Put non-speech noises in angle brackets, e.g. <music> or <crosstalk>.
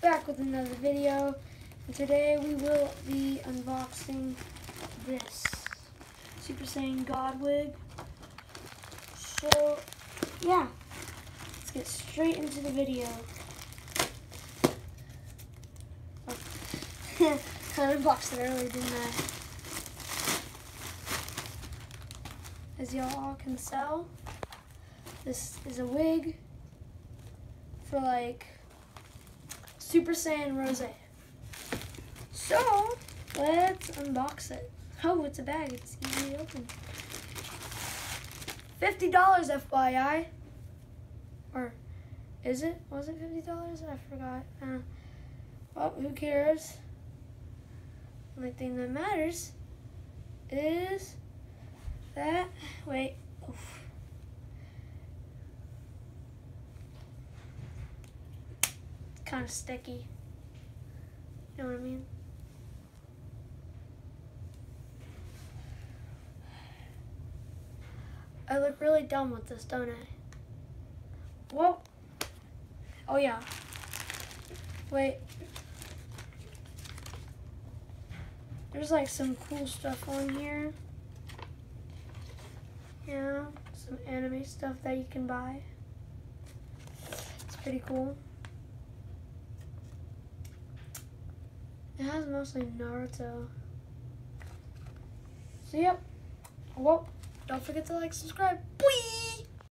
back with another video. And today we will be unboxing this Super Saiyan God wig. So, yeah, let's get straight into the video. Oh. <laughs> I unboxed it earlier, didn't I? As y'all all can tell, this is a wig for like Super Saiyan Rose. So, let's unbox it. Oh, it's a bag. It's easily open. $50 FYI. Or is it? Was it $50? I forgot. Uh, well, who cares? The only thing that matters is that, wait, oof. Kind of sticky. You know what I mean? I look really dumb with this, don't I? Whoa. Oh, yeah. Wait. There's like some cool stuff on here. Yeah, some anime stuff that you can buy. It's pretty cool. It has mostly Naruto. So yep. Well, don't forget to like, subscribe. Bye.